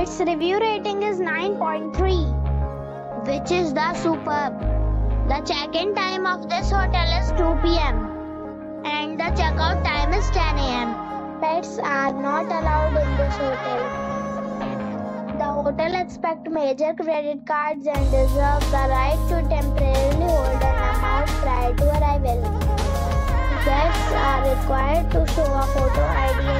Its review rating is 9.3, which is the superb. The check-in time of this hotel is 2 p.m. and the checkout time is 10 a.m. Pets are not allowed in this hotel. The hotel accepts major credit cards and reserves the right to temporarily hold an amount prior to arrival. Guests are required to show a photo ID